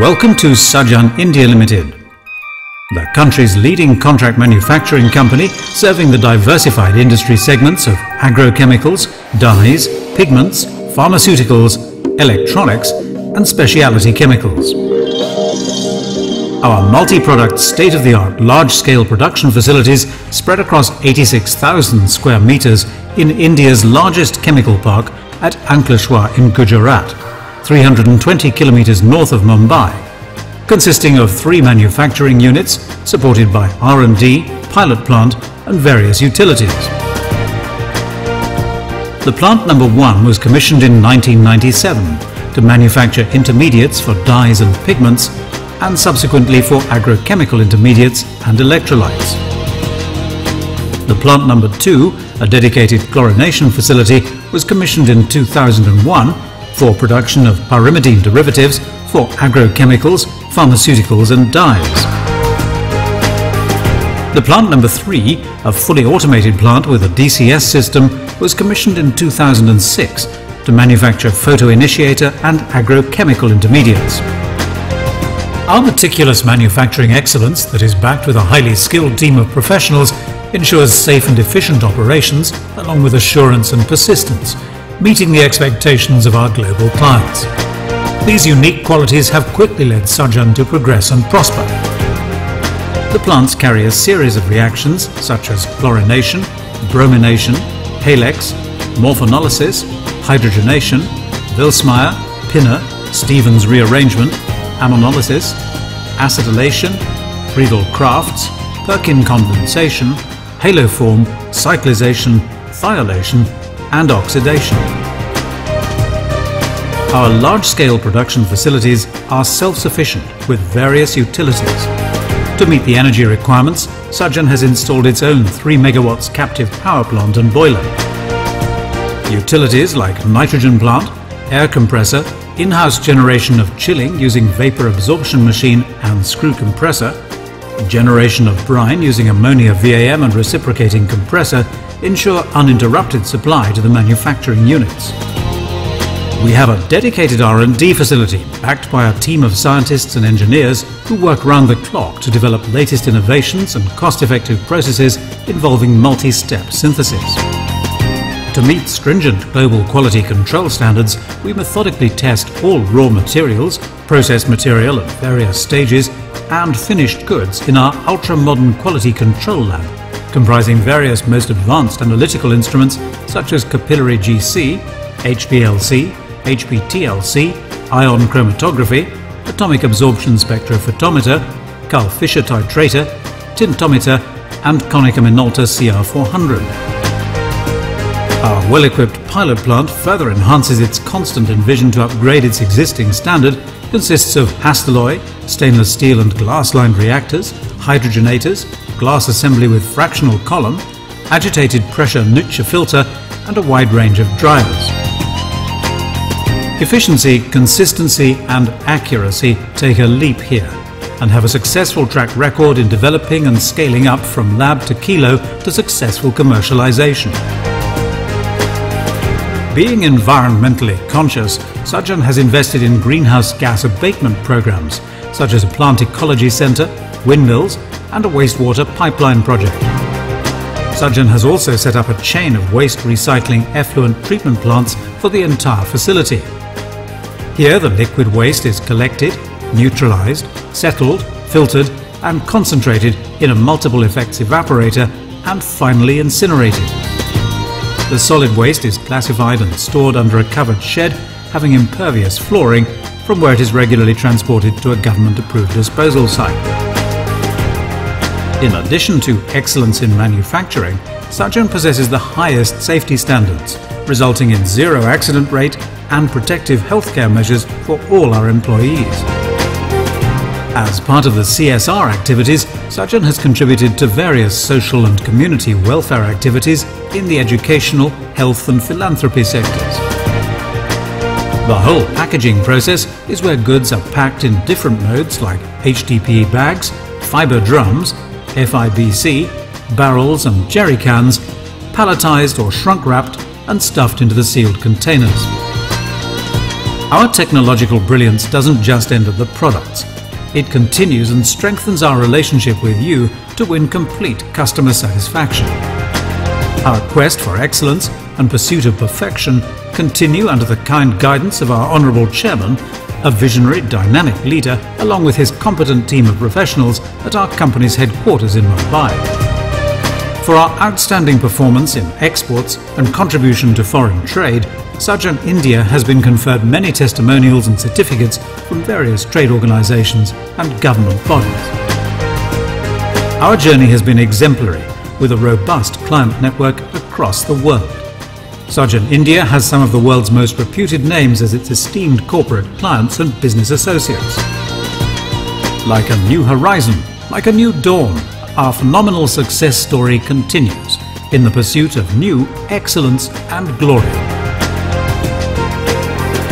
Welcome to Sajjan India Limited, the country's leading contract manufacturing company serving the diversified industry segments of agrochemicals, dyes, pigments, pharmaceuticals, electronics and specialty chemicals. Our multi-product state-of-the-art large-scale production facilities spread across 86,000 square meters in India's largest chemical park at Ankleshwar in Gujarat, 320 kilometers north of Mumbai, consisting of three manufacturing units supported by R&D, pilot plant and various utilities. The plant number one was commissioned in 1997 to manufacture intermediates for dyes and pigments and subsequently for agrochemical intermediates and electrolytes. The plant number two, a dedicated chlorination facility, was commissioned in 2001 for production of pyrimidine derivatives for agrochemicals, pharmaceuticals and dyes. The plant number 3, a fully automated plant with a DCS system, was commissioned in 2006 to manufacture photoinitiator and agrochemical intermediates. Our meticulous manufacturing excellence that is backed with a highly skilled team of professionals ensures safe and efficient operations along with assurance and persistence, meeting the expectations of our global clients. These unique qualities have quickly led Sajjan to progress and prosper. The plants carry a series of reactions such as chlorination, bromination, halex, morphonolysis, hydrogenation, Vilsmeier, Pinner, Stevens rearrangement, ammonolysis, acetylation, Friedel-Crafts, Perkin condensation, haloform, cyclization, thiolation and oxidation. Our large-scale production facilities are self-sufficient with various utilities. To meet the energy requirements, Sajjan has installed its own 3 megawatts captive power plant and boiler. Utilities like nitrogen plant, air compressor, in-house generation of chilling using vapor absorption machine and screw compressor, generation of brine using ammonia VAM and reciprocating compressor ensure uninterrupted supply to the manufacturing units. We have a dedicated R&D facility backed by a team of scientists and engineers who work round the clock to develop latest innovations and cost-effective processes involving multi-step synthesis. To meet stringent global quality control standards, we methodically test all raw materials, processed material at various stages, and finished goods in our ultra-modern quality control lab, comprising various most advanced analytical instruments such as capillary GC, HPLC, HPTLC, ion chromatography, atomic absorption spectrophotometer, Karl Fischer titrator, tintometer, and Konica Minolta CR400. Our well-equipped pilot plant further enhances its constant envision to upgrade its existing standard consists of Hastelloy, stainless steel and glass-lined reactors, hydrogenators, glass assembly with fractional column, agitated pressure Nütsche filter, and a wide range of drivers. Efficiency, consistency and accuracy take a leap here and have a successful track record in developing and scaling up from lab to kilo to successful commercialization. Being environmentally conscious, Sajjan has invested in greenhouse gas abatement programs such as a plant ecology centre, windmills and a wastewater pipeline project. Sajjan has also set up a chain of waste recycling effluent treatment plants for the entire facility. Here the liquid waste is collected, neutralized, settled, filtered and concentrated in a multiple effects evaporator and finally incinerated. The solid waste is classified and stored under a covered shed having impervious flooring from where it is regularly transported to a government-approved disposal site. In addition to excellence in manufacturing, Sajjan possesses the highest safety standards, resulting in zero accident rate and protective healthcare measures for all our employees. As part of the CSR activities, Sajjan has contributed to various social and community welfare activities in the educational, health and philanthropy sectors. The whole packaging process is where goods are packed in different modes like HDPE bags, fibre drums, FIBC, barrels and jerry cans, palletized or shrunk wrapped and stuffed into the sealed containers. Our technological brilliance doesn't just end at the products. It continues and strengthens our relationship with you to win complete customer satisfaction. Our quest for excellence and pursuit of perfection continue under the kind guidance of our Honourable Chairman, a visionary, dynamic leader, along with his competent team of professionals at our company's headquarters in Mumbai. For our outstanding performance in exports and contribution to foreign trade, Sajjan India has been conferred many testimonials and certificates from various trade organisations and government bodies. Our journey has been exemplary, with a robust client network across the world. Sajjan India has some of the world's most reputed names as its esteemed corporate clients and business associates. Like a new horizon, like a new dawn, our phenomenal success story continues in the pursuit of new excellence and glory.